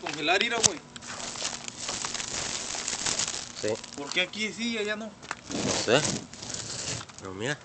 congelar, ira, güey. Sí. ¿Por qué aquí sí y allá no? No sé. Pero mira.